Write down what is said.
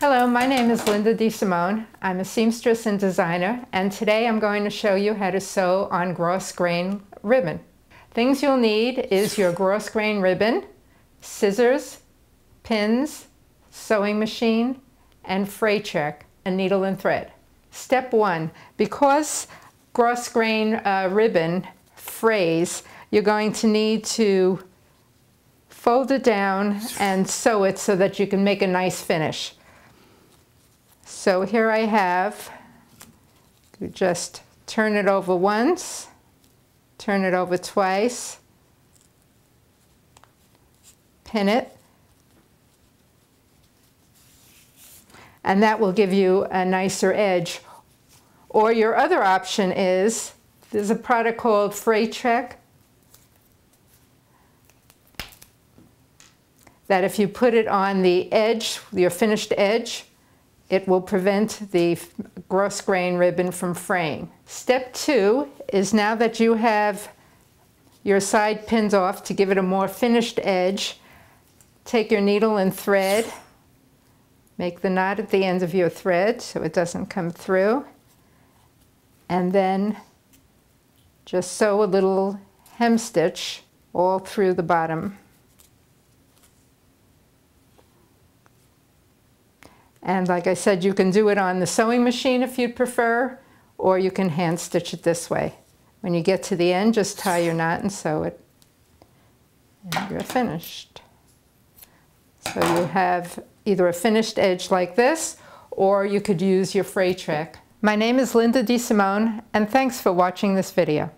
Hello, my name is Linda DiSimone. I'm a seamstress and designer, and today I'm going to show you how to sew on grosgrain ribbon. Things you'll need is your grosgrain ribbon, scissors, pins, sewing machine, and fray check, a needle and thread. Step one, because grosgrain uh, ribbon frays, you're going to need to fold it down and sew it so that you can make a nice finish. So here I have, you just turn it over once, turn it over twice, pin it, and that will give you a nicer edge. Or your other option is, there's a product called Fray Check that if you put it on the edge, your finished edge, it will prevent the grosgrain ribbon from fraying. Step two is now that you have your side pins off to give it a more finished edge, take your needle and thread Make the knot at the end of your thread so it doesn't come through. And then just sew a little hem stitch all through the bottom. And like I said, you can do it on the sewing machine if you'd prefer, or you can hand stitch it this way. When you get to the end, just tie your knot and sew it. And you're finished. So you have either a finished edge like this, or you could use your fray check. My name is Linda DiSimone, and thanks for watching this video.